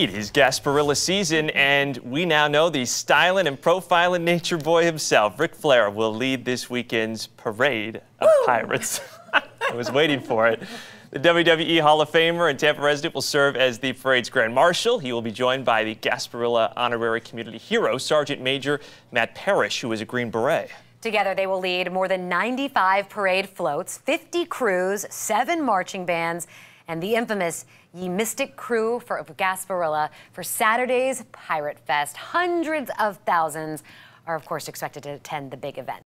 It is Gasparilla season, and we now know the styling and profiling nature boy himself, Ric Flair, will lead this weekend's parade of Woo! pirates. I was waiting for it. The WWE Hall of Famer and Tampa resident will serve as the parade's grand marshal. He will be joined by the Gasparilla Honorary Community Hero, Sergeant Major Matt Parrish, who is a Green Beret. Together, they will lead more than 95 parade floats, 50 krewes, seven marching bands, and the infamous Ye Mystic Krewe for Gasparilla for Saturday's Pirate Fest. Hundreds of thousands are, of course, expected to attend the big event.